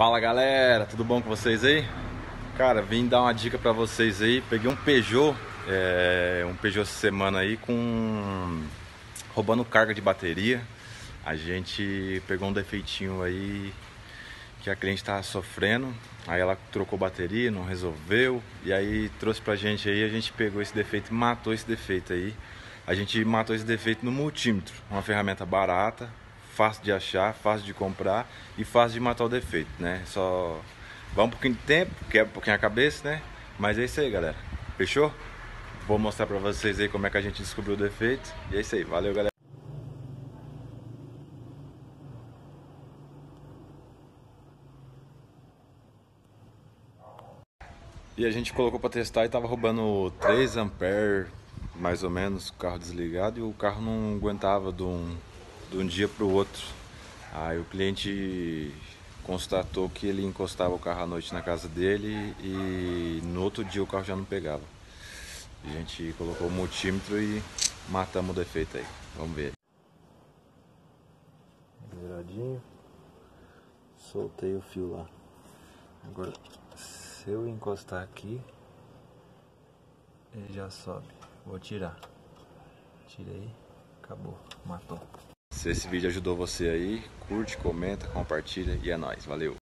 Fala galera, tudo bom com vocês aí? Cara, vim dar uma dica pra vocês aí. Peguei um Peugeot, é, um Peugeot essa semana aí com roubando carga de bateria. A gente pegou um defeitinho aí que a cliente tava sofrendo. Aí ela trocou bateria, não resolveu. E aí trouxe pra gente aí, a gente pegou esse defeito e matou esse defeito aí. A gente matou esse defeito no multímetro, uma ferramenta barata, fácil de achar, fácil de comprar e fácil de matar o defeito, né? Só vai um pouquinho de tempo, quebra um pouquinho a cabeça, né? Mas é isso aí, galera. Fechou? Vou mostrar pra vocês aí como é que a gente descobriu o defeito. E é isso aí. Valeu, galera. E a gente colocou para testar e tava roubando 3 ampere, mais ou menos, o carro desligado e o carro não aguentava de um, de um dia para o outro. Aí o cliente constatou que ele encostava o carro à noite na casa dele e no outro dia o carro já não pegava. A gente colocou o multímetro e matamos o defeito aí. Vamos ver. Viradinho. Soltei o fio lá. Agora, se eu encostar aqui, ele já sobe. Vou tirar. Tirei, acabou, matou. Se esse vídeo ajudou você aí, curte, comenta, compartilha e é nóis. Valeu!